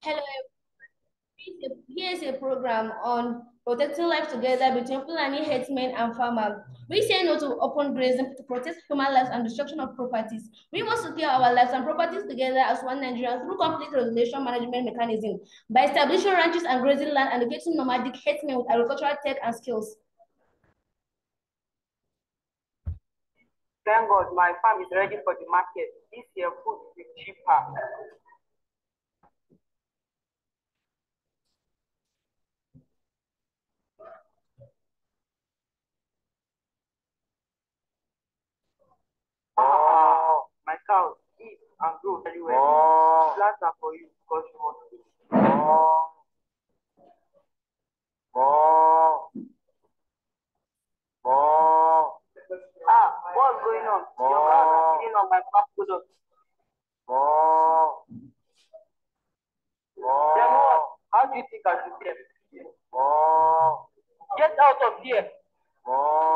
Hello, here is a program on protecting life together between Fulani herdsmen and farmers. We say no to open grazing to protect human lives and destruction of properties. We must secure our lives and properties together as one Nigeria through conflict resolution management mechanism by establishing ranches and grazing land and educating nomadic herdsmen with agricultural tech and skills. Thank God my farm is ready for the market. This year food is cheaper. And grow very well. Oh. Plants are for you because you must eat. Oh. Oh. Oh. Ah, what's going on? Oh. Your cows are feeding on my products. Oh. Oh. Then what? How do you think I should get? Oh. Get out of here. Oh.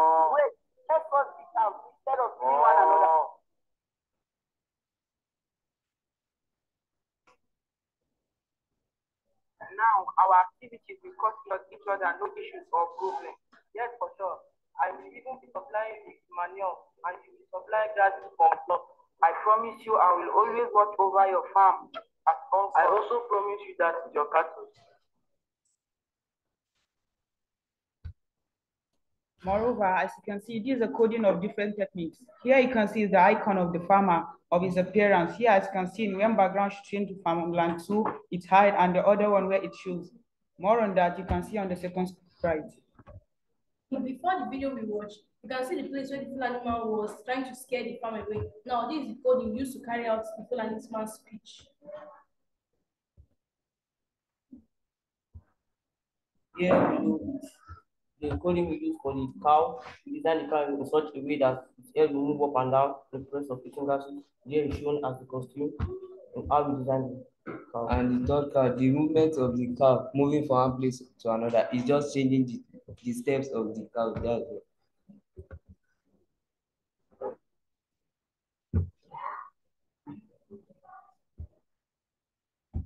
Now, our activities will cause each other no issues or problems. Yes, for sure. I will even be supplying the manure and you will supply grass from block. I promise you, I will always watch over your farm. At all I also promise you that with your cattle. Moreover, as you can see, this is a coding of different techniques. Here you can see the icon of the farmer of his appearance. Here, as you can see, in one background change to farmland two, its height, and the other one where it shows. More on that, you can see on the second slide. Before the video we watched, you can see the place where the Fulani man was trying to scare the farmer away. Now, this is the coding used to carry out the Fulani man's speech. Yeah, the coding we use for the cow, we design the cow in such a way that its head move up and down the presence of eating grasses. Here is shown as the costume and how we design the cow. And the third cow, the movement of the cow moving from one place to another is just changing the, the steps of the cow. That's.